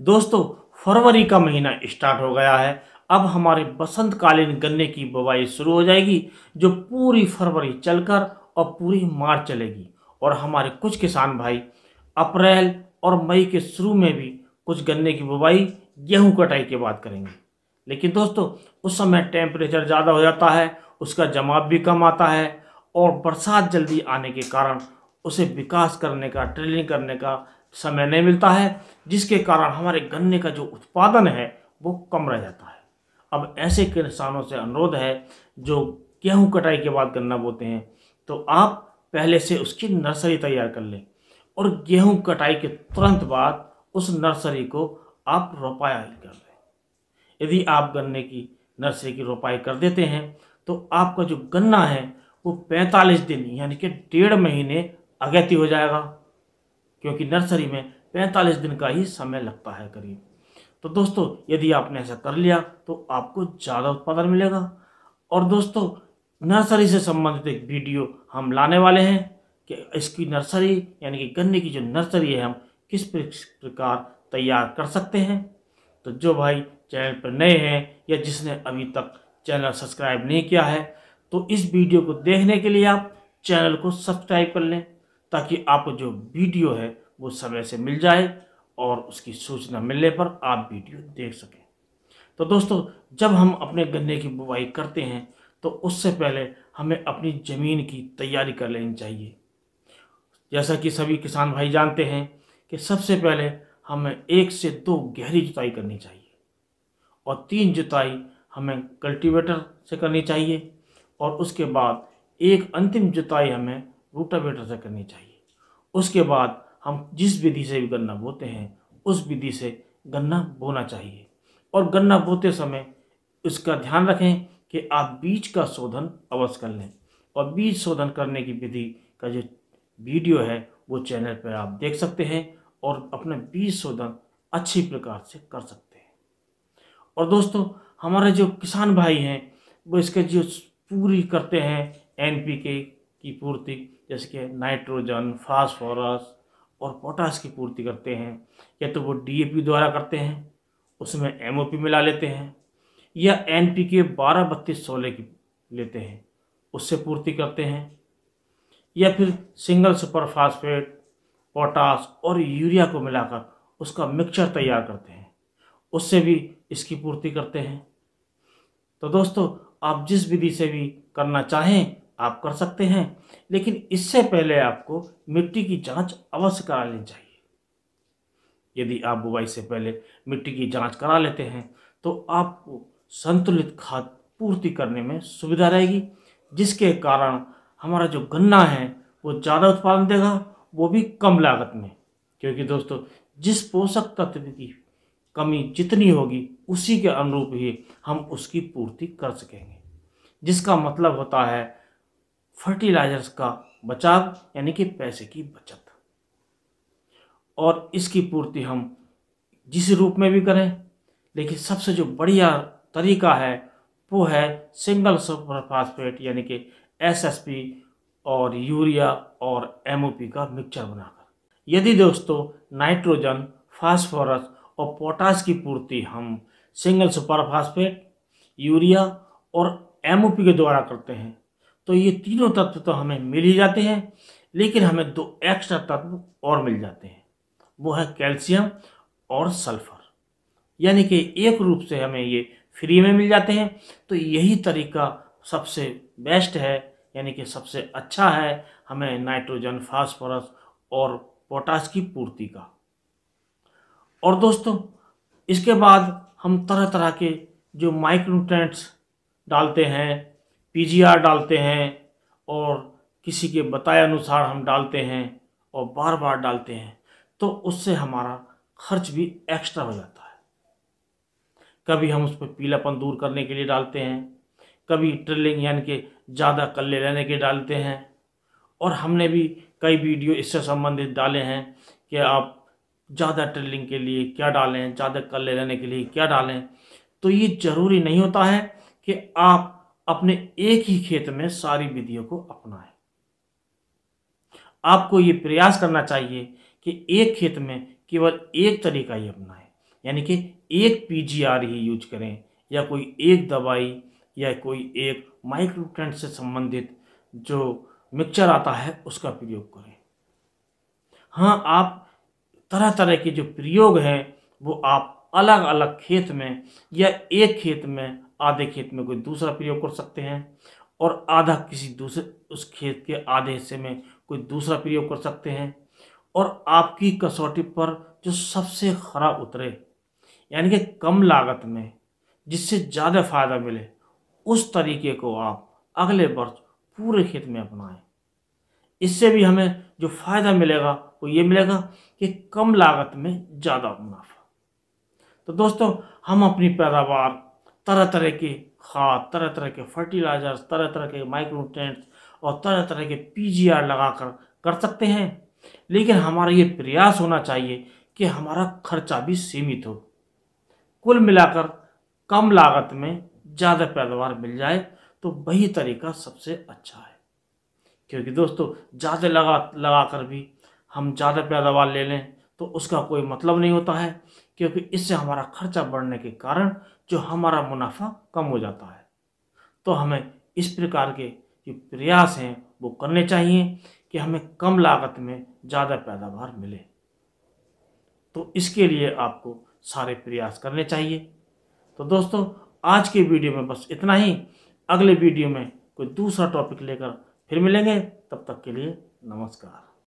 दोस्तों, फरवरी का महीना स्टार्ट हो गया है। अब हमारे बसंतकालीन गन्ने की बुवाई शुरू हो जाएगी, जो पूरी फरवरी चलकर और पूरी मार्च चलेगी। और हमारे कुछ किसान भाई, अप्रैल और मई के शुरू में भी कुछ गन्ने की बुवाई गेहूँ कटाई के बाद करेंगे। लेकिन दोस्तों, उस समय टेम्परेचर ज़्यादा हो जाता है, उसका जमाव भी कम आता है और बरसात जल्दी आने के कारण उसे विकास करने का ट्रेनिंग करने का समय नहीं मिलता है, जिसके कारण हमारे गन्ने का जो उत्पादन है, वो कम रह जाता है। अब ऐसे किसानों से अनुरोध है, जो गेहूँ कटाई के बाद गन्ना बोते हैं तो आप पहले से उसकी नर्सरी तैयार कर लें और गेहूँ कटाई के तुरंत बाद उस नर्सरी को आप रोपाई कर लें। यदि आप गन्ने की नर्सरी की रोपाई कर देते हैं तो आपका जो गन्ना है, वो 45 दिन, यानी कि डेढ़ महीने अगैती हो जाएगा। क्योंकि नर्सरी में 45 दिन का ही समय लगता है करीब। तो दोस्तों, यदि आपने ऐसा कर लिया तो आपको ज़्यादा उत्पादन मिलेगा। और दोस्तों, नर्सरी से संबंधित एक वीडियो हम लाने वाले हैं कि इसकी नर्सरी, यानी कि गन्ने की जो नर्सरी है, हम किस प्रकार तैयार कर सकते हैं। तो जो भाई चैनल पर नए हैं या जिसने अभी तक चैनल सब्सक्राइब नहीं किया है तो इस वीडियो को देखने के लिए आप चैनल को सब्सक्राइब कर लें। ताकि आपको जो वीडियो है वो समय से मिल जाए और उसकी सूचना मिलने पर आप वीडियो देख सकें। तो दोस्तों, जब हम अपने गन्ने की बुवाई करते हैं तो उससे पहले हमें अपनी ज़मीन की तैयारी कर लेनी चाहिए। जैसा कि सभी किसान भाई जानते हैं कि सबसे पहले हमें एक से दो गहरी जुताई करनी चाहिए और तीन जुताई हमें कल्टीवेटर से करनी चाहिए और उसके बाद एक अंतिम जुताई हमें रूटावेटर से करनी चाहिए। उसके बाद हम जिस विधि से भी गन्ना बोते हैं, उस विधि से गन्ना बोना चाहिए। और गन्ना बोते समय इसका ध्यान रखें कि आप बीज का शोधन अवश्य कर लें। और बीज शोधन करने की विधि का जो वीडियो है, वो चैनल पर आप देख सकते हैं और अपना बीज शोधन अच्छी प्रकार से कर सकते हैं। और दोस्तों, हमारे जो किसान भाई हैं, वो इसके जो पूरी करते हैं एन की पूर्ति जैसे कि नाइट्रोजन, फास्फोरस और पोटास की पूर्ति करते हैं। या तो वो डीएपी द्वारा करते हैं, उसमें एमओपी मिला लेते हैं, या एन पी के बारह बत्तीस सोलह की लेते हैं, उससे पूर्ति करते हैं। या फिर सिंगल सुपर फास्फेट, पोटास और यूरिया को मिलाकर उसका मिक्सचर तैयार करते हैं। उससे भी इसकी पूर्ति करते हैं। तो दोस्तों, आप जिस विधि से भी करना चाहें आप कर सकते हैं, लेकिन इससे पहले आपको मिट्टी की जाँच अवश्य करा लेनी चाहिए। यदि आप बुवाई से पहले मिट्टी की जाँच करा लेते हैं तो आपको संतुलित खाद पूर्ति करने में सुविधा रहेगी, जिसके कारण हमारा जो गन्ना है, वो ज़्यादा उत्पादन देगा, वो भी कम लागत में। क्योंकि दोस्तों, जिस पोषक तत्व की कमी जितनी होगी, उसी के अनुरूप ही हम उसकी पूर्ति कर सकेंगे। जिसका मतलब होता है फर्टिलाइजर्स का बचाव, यानी कि पैसे की बचत। और इसकी पूर्ति हम जिस रूप में भी करें, लेकिन सबसे जो बढ़िया तरीका है, वो है सिंगल सुपर फास्फेट यानी कि एसएसपी और यूरिया और एमओपी का मिक्सचर बनाकर। यदि दोस्तों नाइट्रोजन, फास्फोरस और पोटास की पूर्ति हम सिंगल सुपर फास्फेट यूरिया और एमओपी के द्वारा करते हैं तो ये तीनों तत्व तो हमें मिल ही जाते हैं, लेकिन हमें दो एक्स्ट्रा तत्व और मिल जाते हैं। वो है कैल्शियम और सल्फ़र। यानी कि एक रूप से हमें ये फ्री में मिल जाते हैं। तो यही तरीका सबसे बेस्ट है, यानी कि सबसे अच्छा है हमें नाइट्रोजन फास्फोरस और पोटास की पूर्ति का। और दोस्तों, इसके बाद हम तरह तरह के जो माइक्रोन्यूट्रेंट्स डालते हैं पीजीआर डालते हैं और किसी के बताए अनुसार हम डालते हैं और बार बार डालते हैं तो उससे हमारा खर्च भी एक्स्ट्रा हो जाता है। कभी हम उस पर पीलापन दूर करने के लिए डालते हैं, कभी ट्रिलिंग यानी कि ज़्यादा कल्ले रहने के डालते हैं, और हमने भी कई वीडियो इससे संबंधित डाले हैं कि आप ज़्यादा ट्रिलिंग के लिए क्या डालें, ज़्यादा कल्ले रहने के लिए क्या डालें तो ये ज़रूरी नहीं होता है कि आप अपने एक ही खेत में सारी विधियों को अपनाएँ। आपको ये प्रयास करना चाहिए कि एक खेत में केवल एक तरीका ही अपनाएँ, यानी कि एक पीजीआर ही यूज़ करें, या कोई एक दवाई, या कोई एक माइक्रोट्रेंट से संबंधित जो मिक्सचर आता है, उसका प्रयोग करें। हाँ आप तरह तरह के जो प्रयोग हैं, वो आप अलग अलग खेत में या एक खेत में आधे खेत में कोई दूसरा प्रयोग कर सकते हैं और आधा किसी दूसरे, उस खेत के आधे हिस्से में कोई दूसरा प्रयोग कर सकते हैं। और आपकी कसौटी पर जो सबसे खरा उतरे, यानी कि कम लागत में, जिससे ज़्यादा फ़ायदा मिले, उस तरीके को आप अगले वर्ष पूरे खेत में अपनाएँ। इससे भी हमें जो फ़ायदा मिलेगा, वो ये मिलेगा कि कम लागत में ज़्यादा मुनाफा। तो दोस्तों, हम अपनी पैदावार तरह तरह के खाद तरह तरह के फर्टिलाइजर्स तरह तरह के माइक्रोट्रेंट्स और तरह तरह के पीजीआर लगाकर कर सकते हैं। लेकिन हमारा ये प्रयास होना चाहिए कि हमारा खर्चा भी सीमित हो। कुल मिलाकर कम लागत में ज़्यादा पैदावार मिल जाए तो वही तरीका सबसे अच्छा है। क्योंकि दोस्तों, ज़्यादा लगा लगा कर भी हम ज़्यादा पैदावार ले लें तो उसका कोई मतलब नहीं होता है, क्योंकि इससे हमारा खर्चा बढ़ने के कारण जो हमारा मुनाफा कम हो जाता है। तो हमें इस प्रकार के जो प्रयास हैं, वो करने चाहिए कि हमें कम लागत में ज़्यादा पैदावार मिले। तो इसके लिए आपको सारे प्रयास करने चाहिए। तो दोस्तों, आज के वीडियो में बस इतना ही। अगले वीडियो में कोई दूसरा टॉपिक लेकर फिर मिलेंगे। तब तक के लिए नमस्कार।